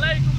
leuk